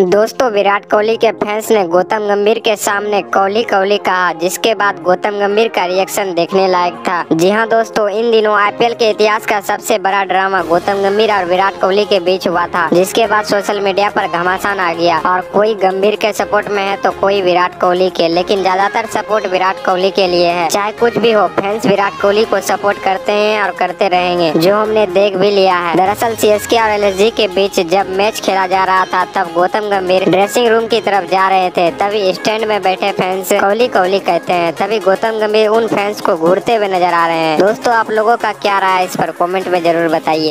दोस्तों, विराट कोहली के फैंस ने गौतम गंभीर के सामने कोहली कोहली कहा, जिसके बाद गौतम गंभीर का रिएक्शन देखने लायक था। जी हाँ दोस्तों, इन दिनों आईपीएल के इतिहास का सबसे बड़ा ड्रामा गौतम गंभीर और विराट कोहली के बीच हुआ था, जिसके बाद सोशल मीडिया पर घमासान आ गया। और कोई गंभीर के सपोर्ट में है तो कोई विराट कोहली के, लेकिन ज़्यादातर सपोर्ट विराट कोहली के लिए है। चाहे कुछ भी हो फैंस विराट कोहली को सपोर्ट करते हैं और करते रहेंगे। जो हमने देख भी लिया है। दरअसल सी और एल के बीच जब मैच खेला जा रहा था, तब गौतम गंभीर ड्रेसिंग रूम की तरफ़ जा रहे थे। तभी स्टैंड में बैठे फैंस कोहली कोहली कहते हैं। तभी गौतम गंभीर उन फैंस को घूरते हुए नज़र आ रहे हैं। दोस्तों, आप लोगों का क्या राय इस पर कॉमेंट में ज़रूर बताइए।